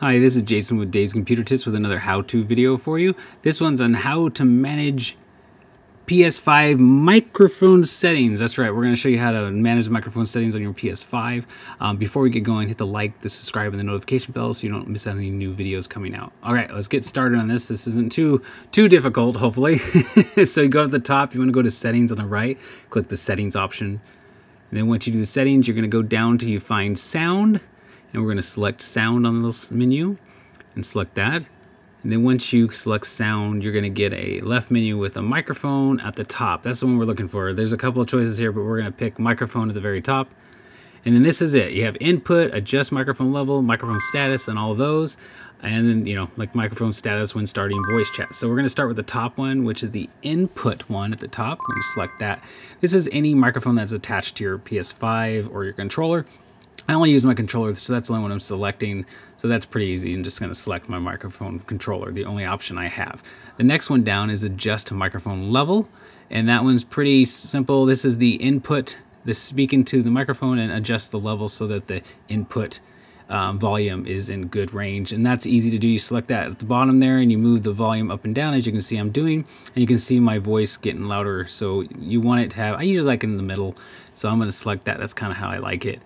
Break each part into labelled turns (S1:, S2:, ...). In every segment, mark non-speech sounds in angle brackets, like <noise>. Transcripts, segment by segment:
S1: Hi, this is Jason with Dave's Computer Tips with another how-to video for you. This one's on how to manage PS5 microphone settings. That's right, we're going to show you how to manage microphone settings on your PS5. Um, before we get going, hit the like, the subscribe, and the notification bell so you don't miss out any new videos coming out. All right, let's get started on this. This isn't too too difficult, hopefully. <laughs> so you go to the top, you want to go to settings on the right, click the settings option. And then once you do the settings, you're going to go down till you find sound and we're going to select sound on this menu and select that. And then once you select sound, you're going to get a left menu with a microphone at the top. That's the one we're looking for. There's a couple of choices here, but we're going to pick microphone at the very top. And then this is it. You have input, adjust microphone level, microphone status, and all those. And then, you know, like microphone status when starting voice chat. So we're going to start with the top one, which is the input one at the top. We're going to select that. This is any microphone that's attached to your PS5 or your controller. I only use my controller, so that's the only one I'm selecting. So that's pretty easy. I'm just going to select my microphone controller, the only option I have. The next one down is adjust microphone level, and that one's pretty simple. This is the input, the speaking to the microphone and adjust the level so that the input um, volume is in good range and that's easy to do you select that at the bottom there and you move the volume up and down as you can see I'm doing and you can see my voice getting louder so you want it to have I usually like in the middle so I'm going to select that that's kind of how I like it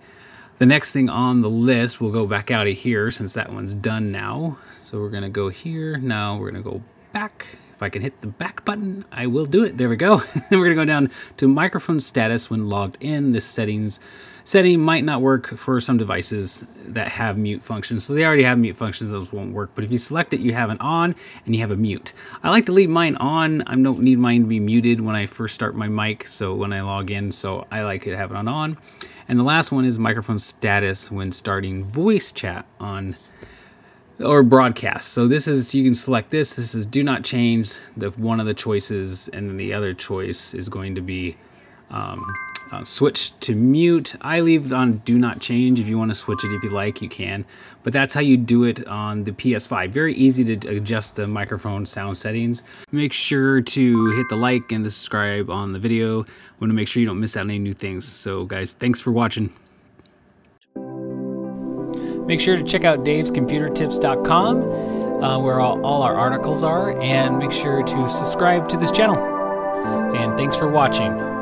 S1: the next thing on the list, we'll go back out of here since that one's done now. So we're gonna go here. Now we're gonna go back. If I can hit the back button, I will do it. There we go. <laughs> then we're gonna go down to microphone status when logged in. This settings setting might not work for some devices that have mute functions. So they already have mute functions, those won't work. But if you select it, you have an on and you have a mute. I like to leave mine on. I don't need mine to be muted when I first start my mic. So when I log in, so I like to have it on on. And the last one is microphone status when starting voice chat on or broadcast. So this is, you can select this. This is do not change the one of the choices and then the other choice is going to be um, uh, switch to mute. I leave on do not change. If you want to switch it if you like, you can. But that's how you do it on the PS5. Very easy to adjust the microphone sound settings. Make sure to hit the like and the subscribe on the video. I want to make sure you don't miss out on any new things. So guys, thanks for watching. Make sure to check out davescomputertips.com uh, where all, all our articles are and make sure to subscribe to this channel. And thanks for watching.